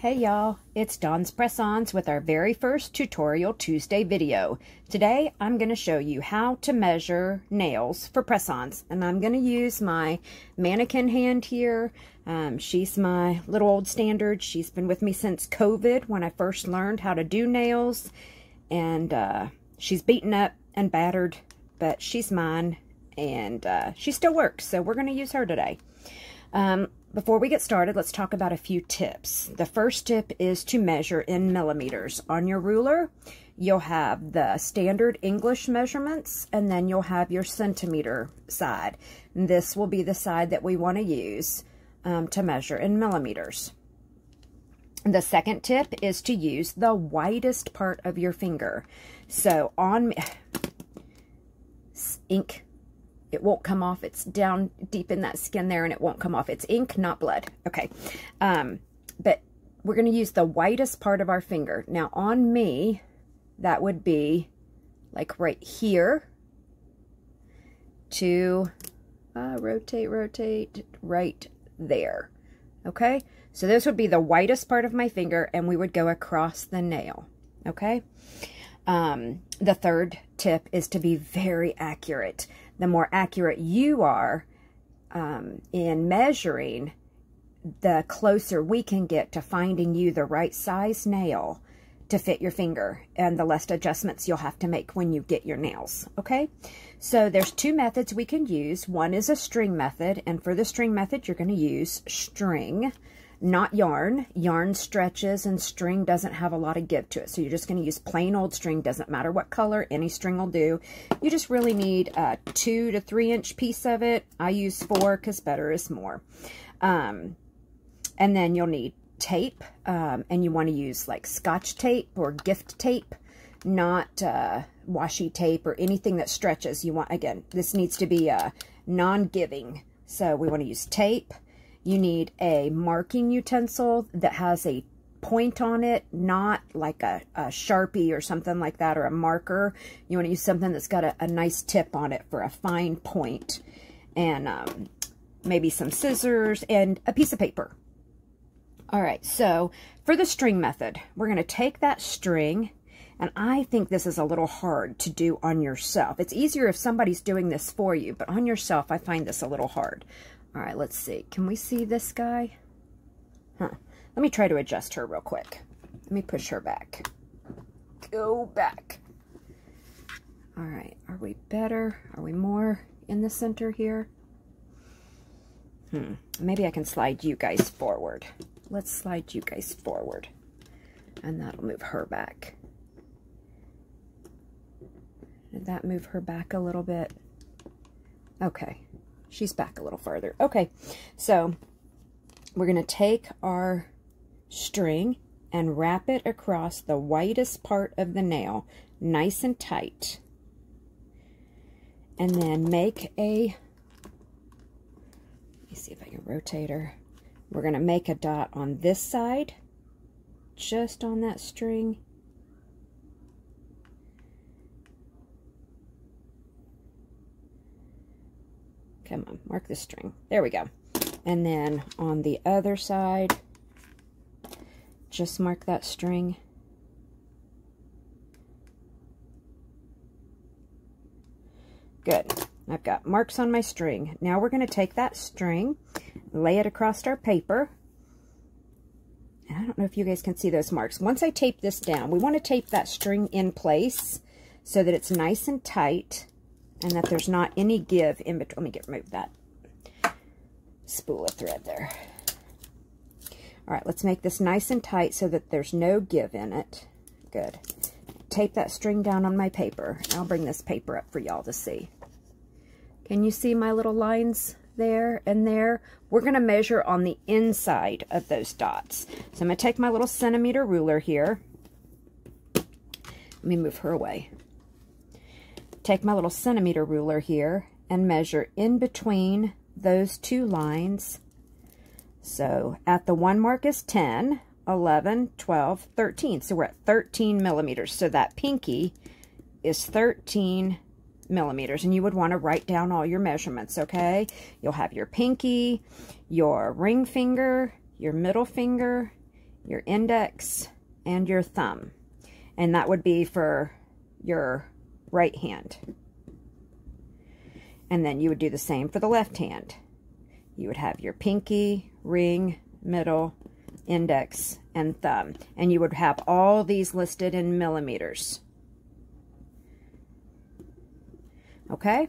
Hey y'all, it's Dawn's Press-Ons with our very first Tutorial Tuesday video. Today I'm going to show you how to measure nails for press-ons and I'm going to use my mannequin hand here. Um, she's my little old standard. She's been with me since COVID when I first learned how to do nails and uh, she's beaten up and battered but she's mine and uh, she still works so we're going to use her today. Um, before we get started, let's talk about a few tips. The first tip is to measure in millimeters. On your ruler, you'll have the standard English measurements, and then you'll have your centimeter side. And this will be the side that we want to use um, to measure in millimeters. The second tip is to use the widest part of your finger. So on ink it won't come off. It's down deep in that skin there and it won't come off. It's ink, not blood. Okay. Um, but we're going to use the whitest part of our finger. Now on me, that would be like right here to uh, rotate, rotate, right there. Okay. So this would be the whitest part of my finger and we would go across the nail. Okay. Um, the third tip is to be very accurate the more accurate you are um, in measuring, the closer we can get to finding you the right size nail to fit your finger and the less adjustments you'll have to make when you get your nails, okay? So there's two methods we can use. One is a string method, and for the string method, you're going to use string not yarn. Yarn stretches and string doesn't have a lot of give to it. So you're just going to use plain old string. Doesn't matter what color, any string will do. You just really need a two to three inch piece of it. I use four because better is more. Um, and then you'll need tape um, and you want to use like scotch tape or gift tape, not uh, washi tape or anything that stretches. You want, again, this needs to be uh, non-giving. So we want to use tape you need a marking utensil that has a point on it, not like a, a Sharpie or something like that, or a marker. You want to use something that's got a, a nice tip on it for a fine point. And um, maybe some scissors and a piece of paper. All right, so for the string method, we're going to take that string, and I think this is a little hard to do on yourself. It's easier if somebody's doing this for you, but on yourself, I find this a little hard. All right, let's see. Can we see this guy? Huh. Let me try to adjust her real quick. Let me push her back. Go back. All right, are we better? Are we more in the center here? Hmm, maybe I can slide you guys forward. Let's slide you guys forward. And that'll move her back. Did that move her back a little bit? Okay. She's back a little farther. Okay, so we're going to take our string and wrap it across the whitest part of the nail, nice and tight. And then make a, let me see if I can rotate her. We're going to make a dot on this side, just on that string. Come on, mark the string. There we go. And then on the other side, just mark that string. Good. I've got marks on my string. Now we're going to take that string, lay it across our paper. And I don't know if you guys can see those marks. Once I tape this down, we want to tape that string in place so that it's nice and tight and that there's not any give in between. Let me get remove that spool of thread there. All right, let's make this nice and tight so that there's no give in it. Good. Tape that string down on my paper. I'll bring this paper up for y'all to see. Can you see my little lines there and there? We're going to measure on the inside of those dots. So I'm going to take my little centimeter ruler here. Let me move her away take my little centimeter ruler here and measure in between those two lines. So at the one mark is 10, 11, 12, 13. So we're at 13 millimeters. So that pinky is 13 millimeters. And you would want to write down all your measurements, okay? You'll have your pinky, your ring finger, your middle finger, your index, and your thumb. And that would be for your right hand. And then you would do the same for the left hand. You would have your pinky, ring, middle, index, and thumb. And you would have all these listed in millimeters. Okay?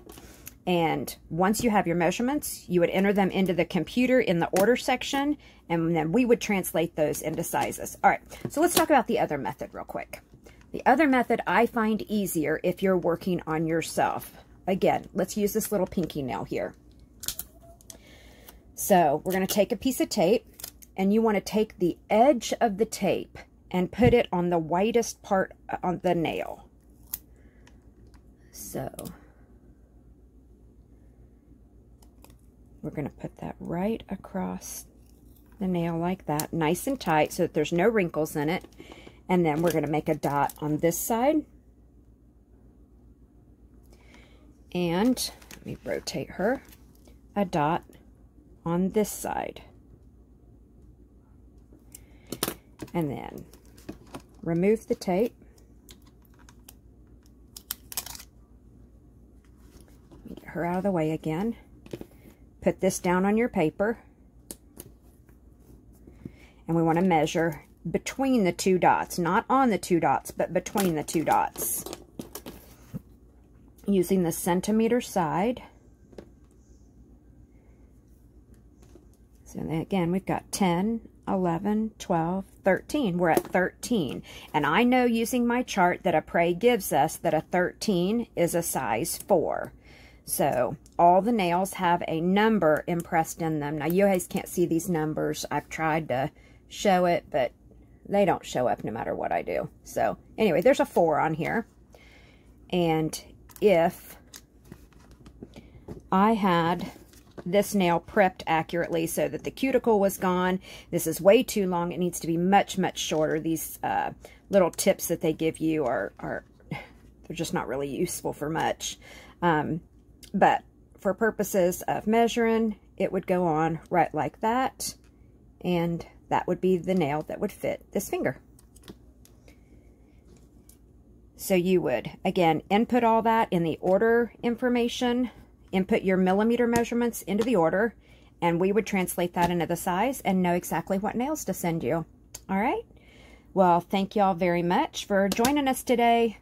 And once you have your measurements, you would enter them into the computer in the order section, and then we would translate those into sizes. All right, so let's talk about the other method real quick. The other method I find easier if you're working on yourself. Again, let's use this little pinky nail here. So we're going to take a piece of tape, and you want to take the edge of the tape and put it on the whitest part on the nail. So we're going to put that right across the nail like that, nice and tight so that there's no wrinkles in it. And then we're going to make a dot on this side. And let me rotate her, a dot on this side. And then remove the tape. Get her out of the way again. Put this down on your paper. And we want to measure between the two dots. Not on the two dots, but between the two dots. Using the centimeter side. So again, we've got 10, 11, 12, 13. We're at 13. And I know using my chart that Apres gives us that a 13 is a size 4. So all the nails have a number impressed in them. Now you guys can't see these numbers. I've tried to show it, but they don't show up no matter what I do. So anyway, there's a 4 on here. And if I had this nail prepped accurately so that the cuticle was gone. This is way too long. It needs to be much, much shorter. These uh, little tips that they give you are, are they're just not really useful for much. Um, but for purposes of measuring, it would go on right like that. And that would be the nail that would fit this finger. So you would, again, input all that in the order information input your millimeter measurements into the order, and we would translate that into the size and know exactly what nails to send you. All right? Well, thank y'all very much for joining us today.